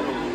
Amen.